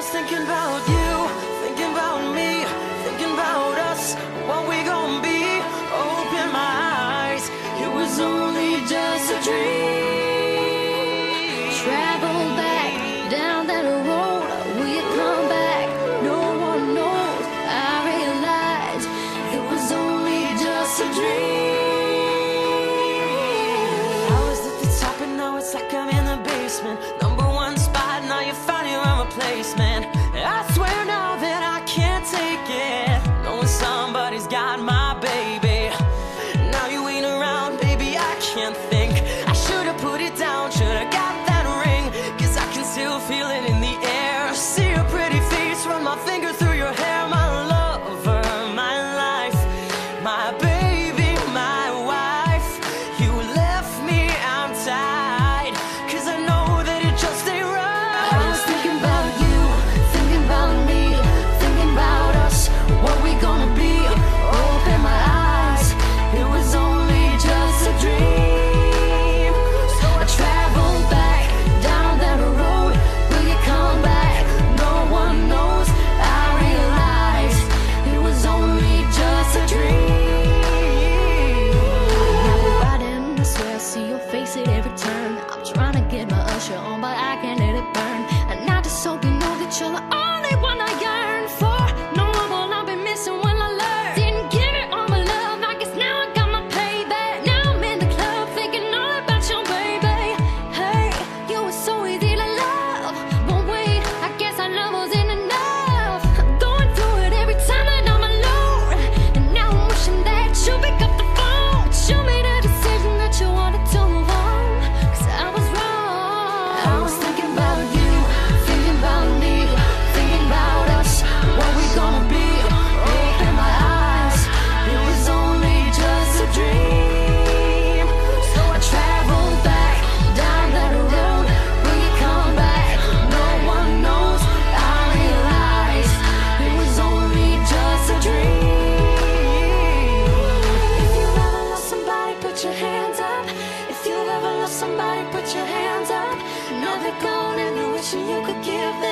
was thinking about you. you face it every turn. I'm trying to get my Usher on, but I can't let it burn. And I just hope you know that you're the only attention you could give